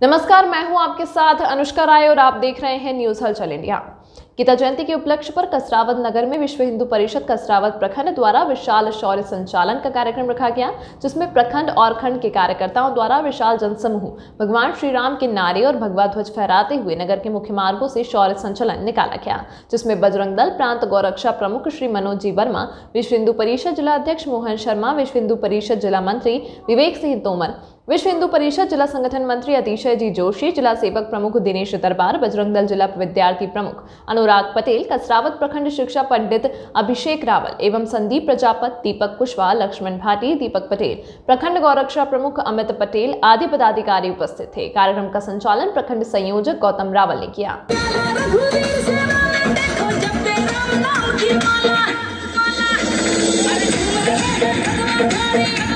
नमस्कार, मैं हूँ आपके साथ अनुष्का राय और आप देख रहे हैं न्यूज़ हलचल इंडिया गीता जयंती के उपलक्ष्य पर कसरावत नगर में विश्व हिंदू परिषद कसरावत प्रखंड द्वारा विशाल शौर्य संचालन का कार्यक्रम रखा गया, जिसमें प्रखंड और खंड के कार्यकर्ताओं द्वारा विशाल जनसमूह, भगवान श्री राम के नारे और भगवा ध्वज फहराते हुए नगर के मुख्य मार्गों से शौर्य संचालन निकाला गया, जिसमें बजरंग दल प्रांत गौरक्षा प्रमुख श्री मनोज जी वर्मा, विश्व हिंदू परिषद जिला अध्यक्ष मोहन शर्मा, विश्व हिंदू परिषद जिला मंत्री विवेक सिंह तोमर विश्व हिंदू परिषद जिला संगठन मंत्री अतिशय जी जोशी, जिला सेवक प्रमुख दिनेश दरबार बजरंग दल जिला विद्यार्थी प्रमुख अनुराग पटेल, कसरावत प्रखंड शिक्षा पंडित अभिषेक रावल एवं संदीप प्रजापत, दीपक कुशवाहा, लक्ष्मण भाटी, दीपक पटेल, प्रखंड गौरक्षा प्रमुख अमित पटेल आदि पदाधिकारी उपस्थित थे। कार्यक्रम का संचालन प्रखंड संयोजक गौतम रावल ने किया। श्री राम